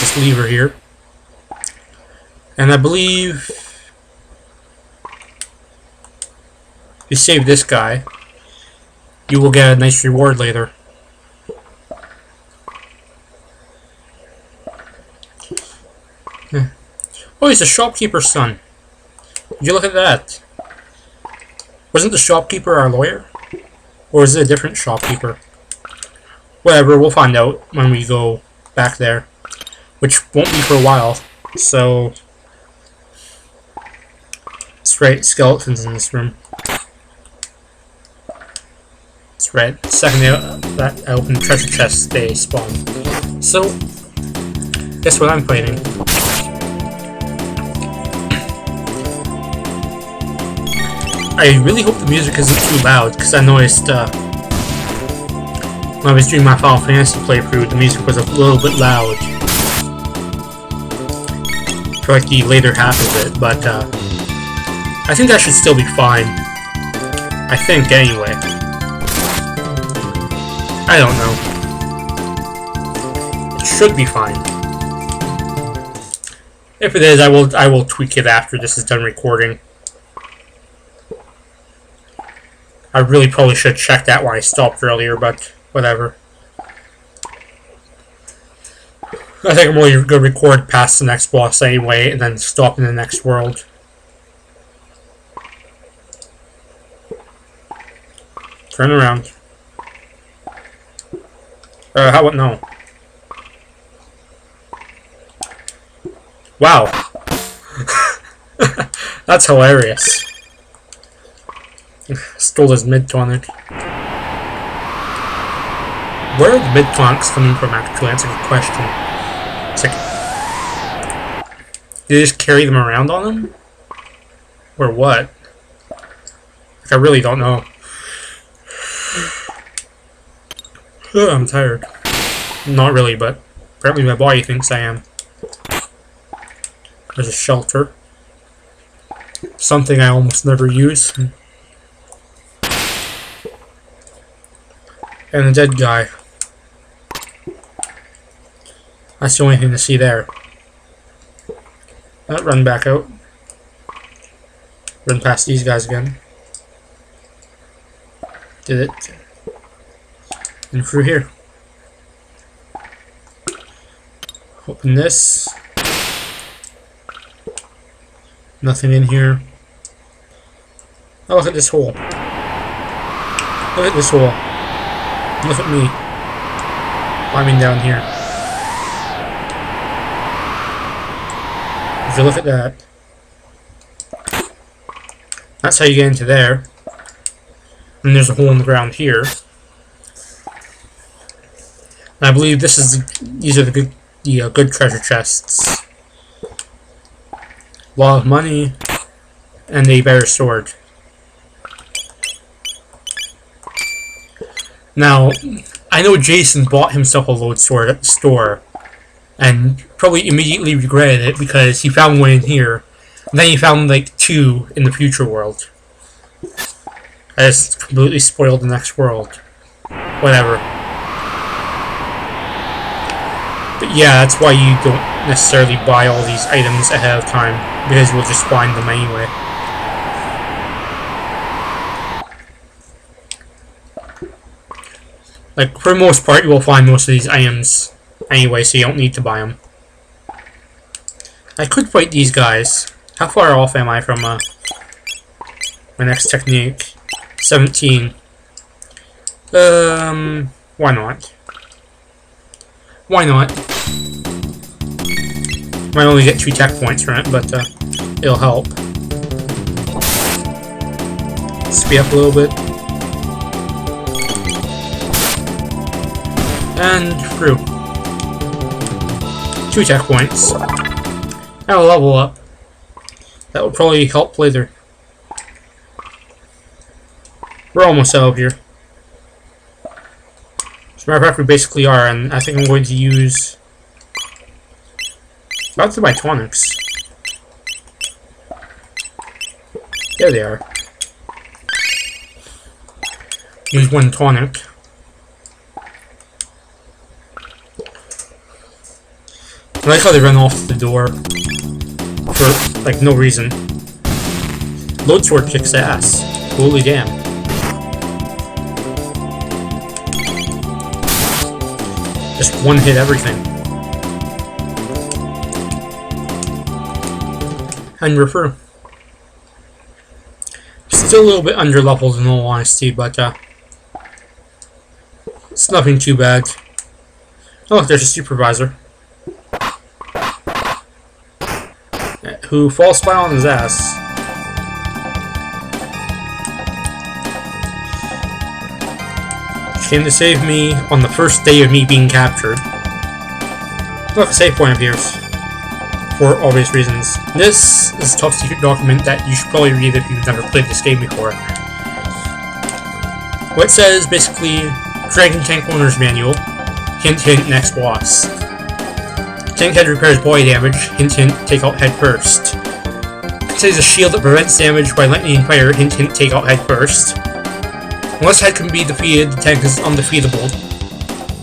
this lever here. And I believe... If you save this guy, you will get a nice reward later. Hmm. Oh, he's a shopkeeper's son. You look at that? Wasn't the shopkeeper our lawyer? Or is it a different shopkeeper? Whatever, we'll find out when we go back there. Which won't be for a while. So... That's right, skeletons in this room. It's right, second that I open treasure chest, they spawn. So, guess what I'm fighting? I really hope the music isn't too loud, because I noticed uh, when I was doing my Final Fantasy playthrough, the music was a little bit loud. Like the later half of it, but uh, I think that should still be fine. I think, anyway. I don't know. It should be fine. If it is, I will I will tweak it after this is done recording. I really probably should check that when I stopped earlier, but whatever. I think I'm only going to record past the next boss anyway, and then stop in the next world. Turn around. Uh, how about no? Wow. That's hilarious. Stole his mid tonic. Where are the mid tonics coming from actually? That's a good question. It's do they just carry them around on them? Or what? Like, I really don't know. I'm tired. Not really, but apparently my body thinks I am. There's a shelter. Something I almost never use. And a dead guy. That's the only thing to see there. Run back out. Run past these guys again. Did it. And through here. Open this. Nothing in here. Oh, look at this hole. Look at this hole. Look at me. Climbing down here. You look at that. That's how you get into there. And there's a hole in the ground here. And I believe this is these are the good the uh, good treasure chests. A lot of money and a better sword. Now, I know Jason bought himself a Lode Sword at the store, and probably immediately regretted it because he found one in here, and then he found like two in the future world. I just completely spoiled the next world. Whatever. But yeah, that's why you don't necessarily buy all these items ahead of time, because you'll just find them anyway. Like, for the most part, you will find most of these items anyway, so you don't need to buy them. I could fight these guys. How far off am I from uh, my next technique? 17. Um, why not? Why not? Might only get two tech points from it, but uh, it'll help. Speed up a little bit. And through. Two tech points. Now level up. That will probably help later. We're almost out of here. As a matter of fact, we basically are, and I think I'm going to use... About to buy tonics. There they are. Use one tonic. I like how they run off the door for, like, no reason. Lodesword kicks ass. Holy damn. Just one hit everything. And we're. Still a little bit under leveled in all honesty, but uh, it's nothing too bad. Oh, look, there's a supervisor. Who falls flat on his ass. Came to save me on the first day of me being captured. Look, a save point appears. For obvious reasons. This is a top secret document that you should probably read if you've never played this game before. What it says, basically, Dragon Tank Owner's Manual. Hint hint, next boss. Tank head repairs body damage. Hint hint, take out head first. Says a shield that prevents damage by lightning and fire. Hint hint, take out head first. Unless head can be defeated, the tank is undefeatable.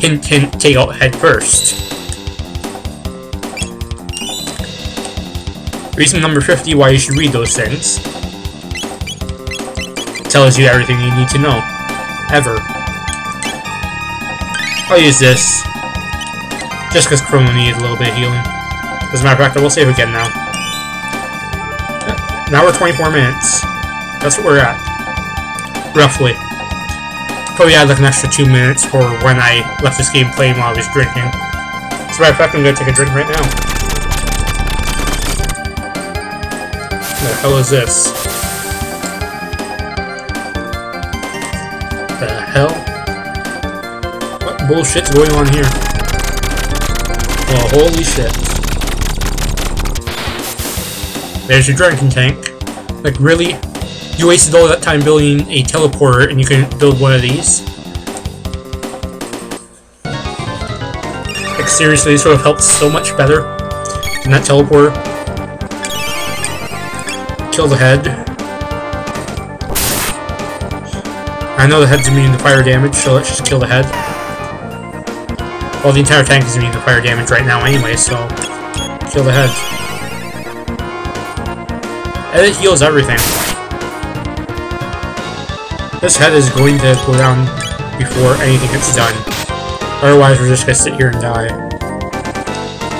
Hint hint, take out head first. Reason number 50 why you should read those things. Tells you everything you need to know. Ever. I'll use this. Just because Chrono needed a little bit of healing. As a matter of fact, I will save again now. Now we're 24 minutes. That's what we're at. Roughly. Probably had like an extra 2 minutes for when I left this game playing while I was drinking. As a matter of fact, I'm gonna take a drink right now. What the hell is this? The hell? What bullshit's going on here? Oh, holy shit. There's your Dragon Tank. Like, really? You wasted all that time building a teleporter and you couldn't build one of these? Like, seriously, this would have helped so much better than that teleporter. Kill the head. I know the head's immune to fire damage, so let's just kill the head. Well, the entire tank is immune to fire damage right now anyway, so... Kill the head. And it heals everything. This head is going to go down before anything gets done. Otherwise, we're just gonna sit here and die.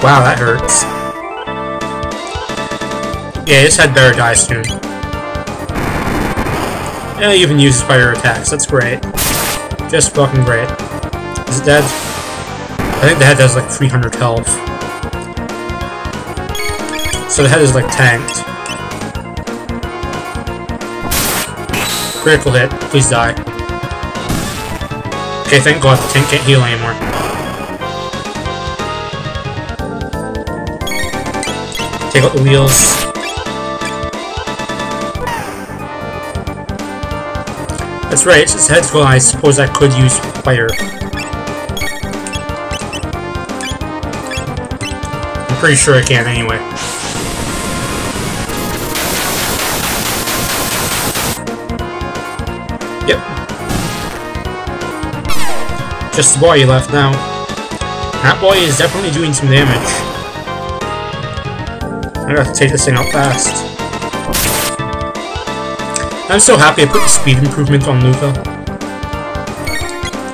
Wow, that hurts. Yeah, this head better die soon. And it even uses fire attacks, that's great. Just fucking great. Is it dead? I think the head has like 300 health. So the head is like tanked. Critical hit. Please die. Okay, thank god the tank can't heal anymore. Take out the wheels. That's right, since head's gone, I suppose I could use fire. I'm pretty sure I can anyway. Yep. Just the boy left now. That boy is definitely doing some damage. I gotta take this thing out fast. I'm so happy I put the speed improvement on Lucca.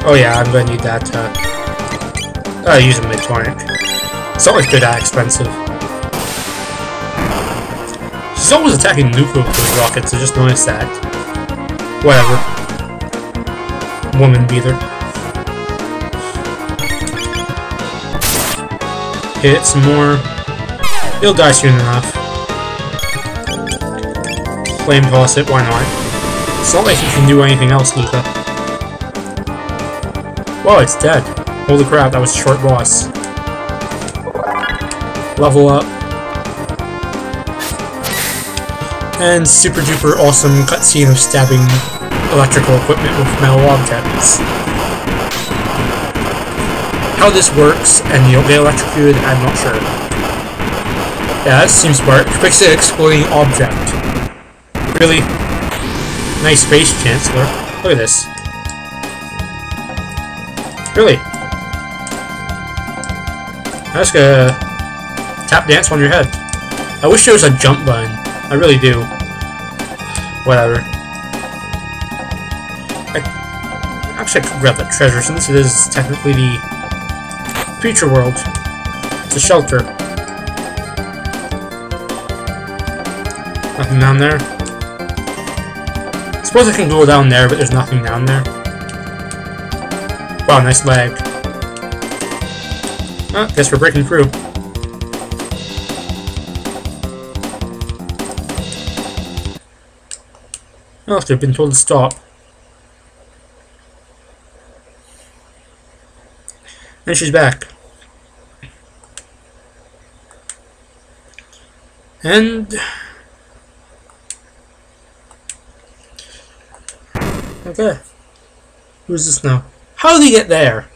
Oh yeah, I'm gonna need that, uh... I'll use a mid-tonic. It's like they're that expensive. She's always attacking Lucca with rockets, I just noticed that. Whatever. Woman beater. Hit some more. He'll die soon enough. Flame toss it, why not? It's not like you can do anything else, Lucca. Whoa, it's dead. Holy crap, that was short boss. Level up. And super duper awesome cutscene of stabbing electrical equipment with metal objects. How this works and you don't get electrocuted, I'm not sure. Yeah, that seems smart. Fix it exploding object. Really nice face, Chancellor. Look at this. Really? Just gonna tap dance on your head. I wish there was a jump button. I really do. Whatever. I, actually, could grab that treasure since it is technically the future world. It's a shelter. Nothing down there. I suppose I can go down there, but there's nothing down there. Wow, nice lag. Oh, guess we're breaking through. After I've been told to stop. And she's back. And... Okay. Who's this now? How did he get there?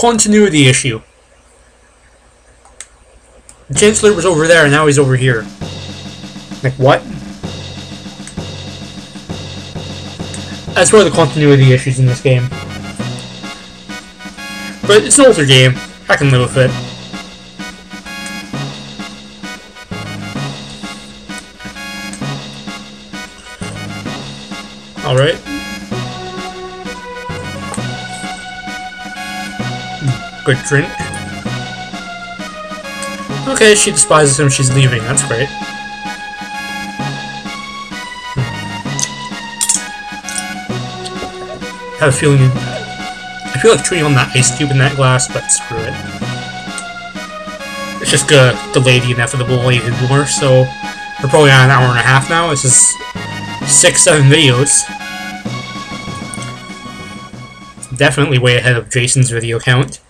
Continuity issue. The Chancellor was over there and now he's over here. Like, what? That's one of the continuity issues in this game. But it's an older game. I can live with it. Alright. Good drink. Okay, she despises him, she's leaving, that's great. Have a feeling... I feel like chewing on that ice cube in that glass, but screw it. It's just gonna delay the inevitable even more, so... We're probably on an hour and a half now, this is... Six, seven videos. Definitely way ahead of Jason's video count.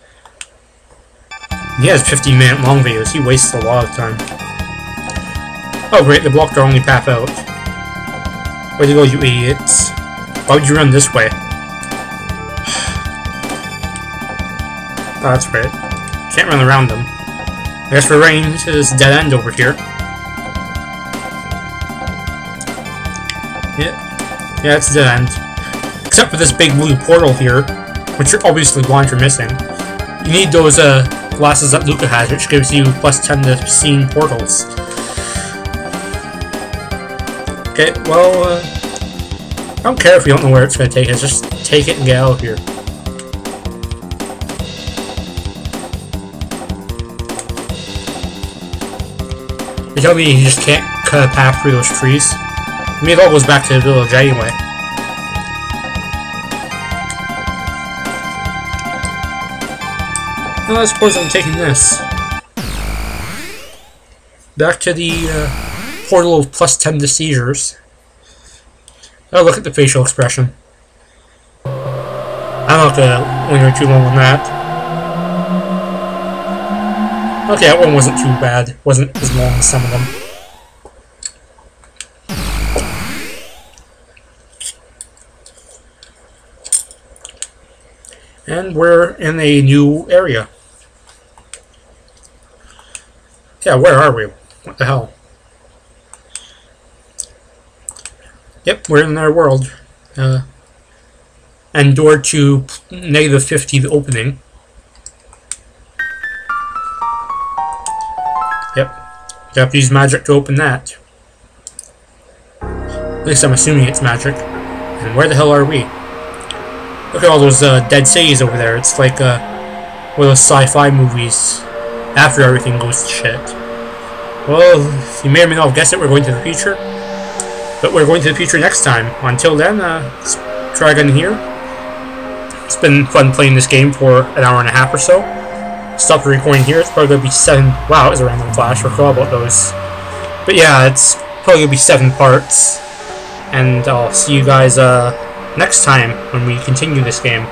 He has 15 minute long videos, he wastes a lot of time. Oh great, the blocked our only path out. Where'd you go, you idiots? Why would you run this way? That's right. Can't run around them. I guess we're running into this dead end over here. Yeah. Yeah, it's dead end. Except for this big blue portal here, which you're obviously blind for missing. You need those, uh, glasses that Lucca has, which gives you plus 10 to seeing portals. Okay, well, uh, I don't care if you don't know where it's going to take us, just take it and get out of here. You tell me you just can't cut a path through those trees? I mean, it all goes back to the village anyway. Well, I suppose I'm taking this. Back to the uh, portal of plus 10 to seizures. Oh, look at the facial expression. I'm not gonna linger too long on that. Okay, that one wasn't too bad. Wasn't as long as some of them. And we're in a new area. Yeah, where are we? What the hell? Yep, we're in our world. Uh, and door to negative 50 the opening. You have to use magic to open that. At least I'm assuming it's magic. And where the hell are we? Look at all those uh, dead cities over there. It's like uh, one of those sci-fi movies after everything goes to shit. Well, you may or may not have guessed it, we're going to the future. But we're going to the future next time. Until then, uh, again here. It's been fun playing this game for an hour and a half or so. Stop the recording here. It's probably going to be seven... Wow, it was a random flash. I forgot about those. But yeah, it's probably going to be seven parts. And I'll see you guys uh, next time when we continue this game.